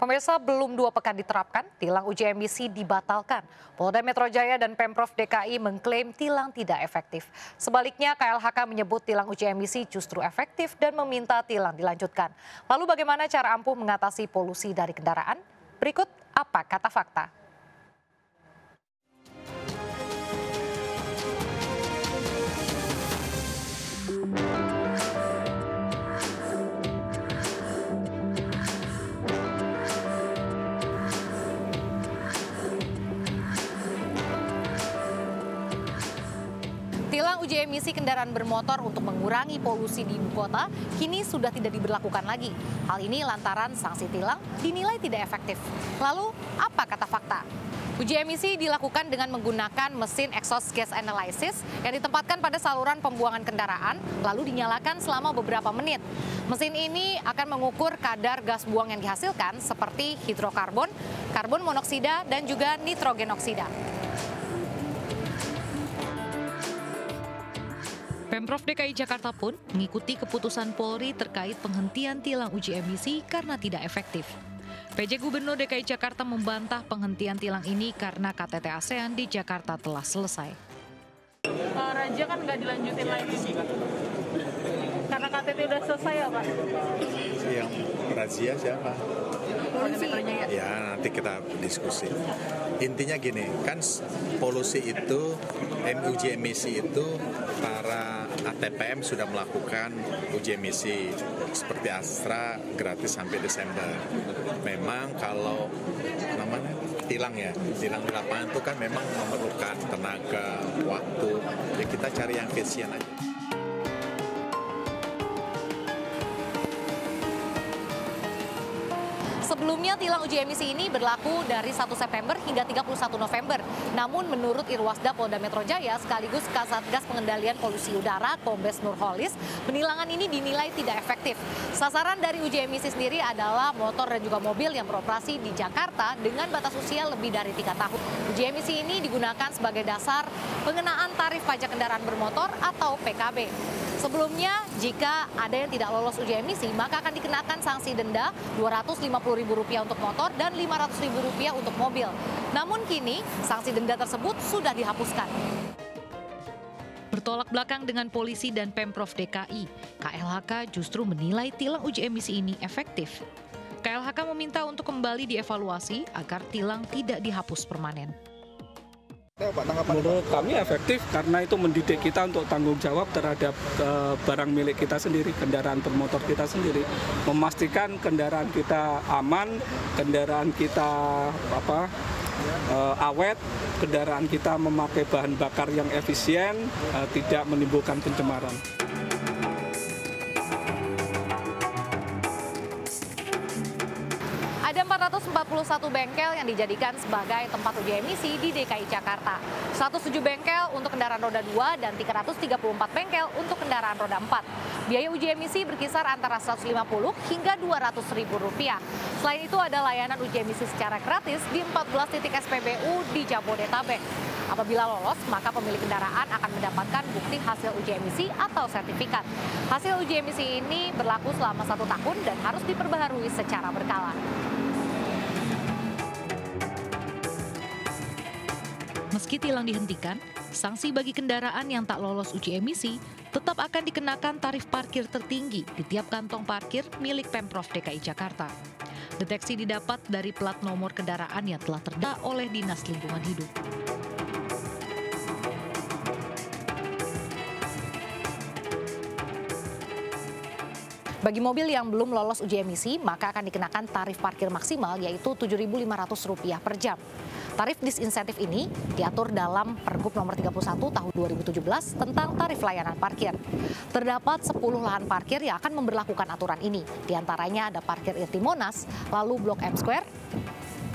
Pemirsa belum dua pekan diterapkan, tilang uji emisi dibatalkan. Polda Metro Jaya dan Pemprov DKI mengklaim tilang tidak efektif. Sebaliknya KLHK menyebut tilang uji emisi justru efektif dan meminta tilang dilanjutkan. Lalu bagaimana cara ampuh mengatasi polusi dari kendaraan? Berikut apa kata fakta. Uji emisi kendaraan bermotor untuk mengurangi polusi di ibu kota kini sudah tidak diberlakukan lagi. Hal ini lantaran sanksi tilang dinilai tidak efektif. Lalu, apa kata fakta? Uji emisi dilakukan dengan menggunakan mesin exhaust gas analysis yang ditempatkan pada saluran pembuangan kendaraan, lalu dinyalakan selama beberapa menit. Mesin ini akan mengukur kadar gas buang yang dihasilkan seperti hidrokarbon, karbon monoksida, dan juga nitrogen Pemprov DKI Jakarta pun mengikuti keputusan Polri terkait penghentian tilang uji emisi karena tidak efektif. PJ Gubernur DKI Jakarta membantah penghentian tilang ini karena KTT ASEAN di Jakarta telah selesai. Pak Raja kan nggak dilanjutin lagi karena KTT udah selesai ya Pak? Yang razia siapa? Polisi. Ya nanti kita diskusi. Intinya gini, kan polusi itu, uji emisi itu para ATPM sudah melakukan uji emisi seperti Astra gratis sampai Desember. Memang kalau namanya tilang ya, tilang di lapangan itu kan memang memerlukan tenaga, waktu. Ya kita cari yang efisien aja. Sebelumnya tilang uji emisi ini berlaku dari 1 September hingga 31 November. Namun menurut Irwasda Polda Metro Jaya sekaligus Kasatgas Pengendalian Polusi Udara Kombes Nurholis, penilangan ini dinilai tidak efektif. Sasaran dari uji emisi sendiri adalah motor dan juga mobil yang beroperasi di Jakarta dengan batas usia lebih dari tiga tahun. Uji emisi ini digunakan sebagai dasar pengenaan tarif pajak kendaraan bermotor atau PKB. Sebelumnya, jika ada yang tidak lolos uji emisi, maka akan dikenakan sanksi denda Rp250.000 untuk motor dan Rp500.000 untuk mobil. Namun kini, sanksi denda tersebut sudah dihapuskan. Bertolak belakang dengan polisi dan Pemprov DKI, KLHK justru menilai tilang uji emisi ini efektif. KLHK meminta untuk kembali dievaluasi agar tilang tidak dihapus permanen. Menurut kami efektif karena itu mendidik kita untuk tanggung jawab terhadap uh, barang milik kita sendiri, kendaraan bermotor kita sendiri, memastikan kendaraan kita aman, kendaraan kita apa uh, awet, kendaraan kita memakai bahan bakar yang efisien, uh, tidak menimbulkan pencemaran. 441 bengkel yang dijadikan sebagai tempat uji emisi di DKI Jakarta. 107 bengkel untuk kendaraan roda 2 dan 334 bengkel untuk kendaraan roda 4. Biaya uji emisi berkisar antara 150 hingga 200 ribu rupiah. Selain itu ada layanan uji emisi secara gratis di 14 titik SPBU di Jabodetabek. Apabila lolos, maka pemilik kendaraan akan mendapatkan bukti hasil uji emisi atau sertifikat. Hasil uji emisi ini berlaku selama satu tahun dan harus diperbaharui secara berkala. Meski tilang dihentikan, sanksi bagi kendaraan yang tak lolos uji emisi tetap akan dikenakan tarif parkir tertinggi di tiap kantong parkir milik Pemprov DKI Jakarta. Deteksi didapat dari plat nomor kendaraan yang telah terdata oleh Dinas Lingkungan Hidup. Bagi mobil yang belum lolos uji emisi, maka akan dikenakan tarif parkir maksimal yaitu Rp7.500 per jam. Tarif disinsentif ini diatur dalam Pergub nomor 31 tahun 2017 tentang tarif layanan parkir. Terdapat 10 lahan parkir yang akan memperlakukan aturan ini. Di antaranya ada parkir Irti Monas, lalu Blok M Square,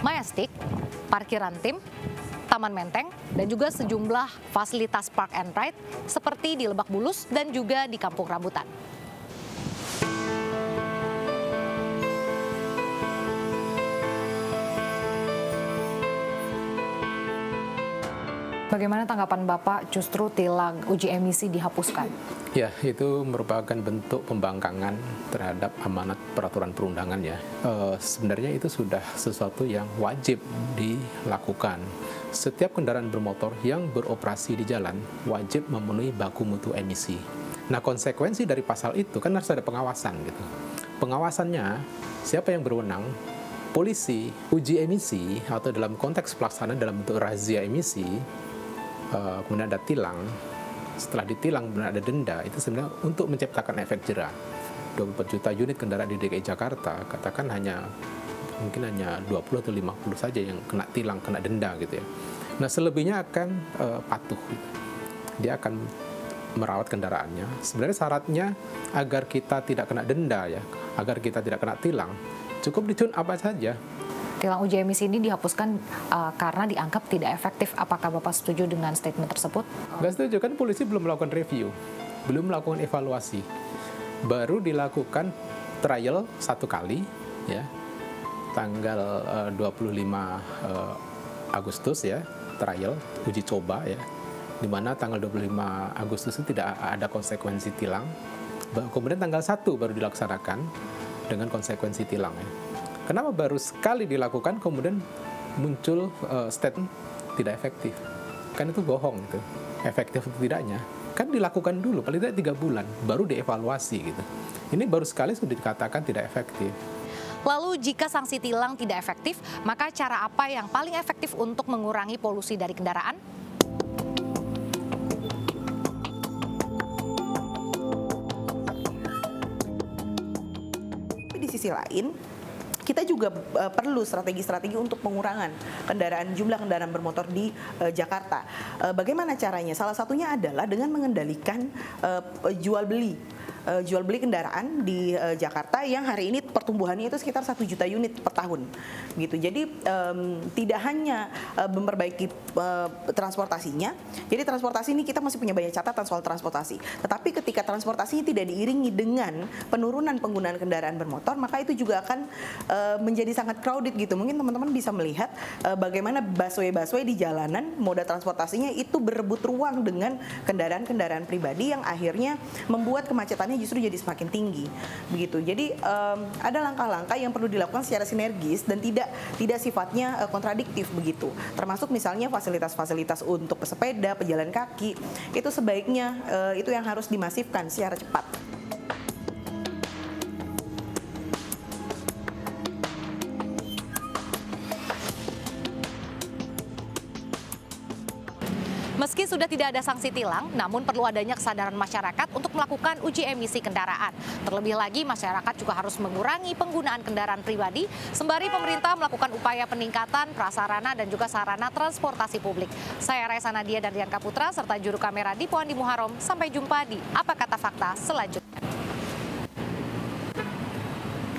Majestic, parkiran tim, Taman Menteng, dan juga sejumlah fasilitas park and ride seperti di Lebak Bulus dan juga di Kampung Rambutan. Bagaimana tanggapan Bapak justru tilang uji emisi dihapuskan? Ya, itu merupakan bentuk pembangkangan terhadap amanat peraturan perundangan ya. E, sebenarnya itu sudah sesuatu yang wajib dilakukan. Setiap kendaraan bermotor yang beroperasi di jalan wajib memenuhi baku mutu emisi. Nah, konsekuensi dari pasal itu kan harus ada pengawasan gitu. Pengawasannya siapa yang berwenang? Polisi, uji emisi atau dalam konteks pelaksanaan dalam bentuk razia emisi Eh, kemudian ada tilang, setelah ditilang kemudian ada denda, itu sebenarnya untuk menciptakan efek jerah. 24 juta unit kendaraan di DKI Jakarta, katakan hanya mungkin hanya 20 atau 50 saja yang kena tilang, kena denda gitu ya. Nah selebihnya akan uh, patuh. Dia akan merawat kendaraannya. Sebenarnya syaratnya agar kita tidak kena denda ya, agar kita tidak kena tilang, cukup dicun apa saja tilang uji emisi ini dihapuskan uh, karena dianggap tidak efektif. Apakah Bapak setuju dengan statement tersebut? Nggak setuju, kan polisi belum melakukan review, belum melakukan evaluasi. Baru dilakukan trial satu kali, ya, tanggal uh, 25 uh, Agustus ya, trial, uji coba ya, di mana tanggal 25 Agustus itu tidak ada konsekuensi tilang. Kemudian tanggal 1 baru dilaksanakan dengan konsekuensi tilang ya. Kenapa baru sekali dilakukan kemudian muncul uh, statement tidak efektif? Kan itu bohong itu. Efektif atau tidaknya kan dilakukan dulu paling tidak tiga bulan baru dievaluasi gitu. Ini baru sekali sudah dikatakan tidak efektif. Lalu jika sanksi tilang tidak efektif, maka cara apa yang paling efektif untuk mengurangi polusi dari kendaraan? Tapi di sisi lain, kita juga uh, perlu strategi-strategi untuk pengurangan kendaraan jumlah kendaraan bermotor di uh, Jakarta. Uh, bagaimana caranya? Salah satunya adalah dengan mengendalikan uh, jual beli uh, jual beli kendaraan di uh, Jakarta yang hari ini pertumbuhannya itu sekitar satu juta unit per tahun gitu. Jadi um, tidak hanya uh, memperbaiki uh, transportasinya jadi transportasi ini kita masih punya banyak catatan soal transportasi. Tetapi ketika transportasinya tidak diiringi dengan penurunan penggunaan kendaraan bermotor maka itu juga akan uh, menjadi sangat crowded gitu. Mungkin teman-teman bisa melihat uh, bagaimana busway-busway di jalanan moda transportasinya itu berebut ruang dengan kendaraan-kendaraan pribadi yang akhirnya membuat kemacetannya justru jadi semakin tinggi begitu. Jadi um, ada langkah-langkah yang perlu dilakukan secara sinergis dan tidak tidak sifatnya uh, kontradiktif begitu. Termasuk misalnya fasilitas-fasilitas untuk pesepeda pejalan kaki itu sebaiknya uh, itu yang harus dimasifkan secara cepat Sudah tidak ada sanksi tilang, namun perlu adanya kesadaran masyarakat untuk melakukan uji emisi kendaraan. Terlebih lagi, masyarakat juga harus mengurangi penggunaan kendaraan pribadi, sembari pemerintah melakukan upaya peningkatan prasarana dan juga sarana transportasi publik. Saya Raisa Nadia dan Rian Kaputra, serta juru kamera Dipo Andi Muharom. Sampai jumpa di Apa Kata Fakta selanjutnya.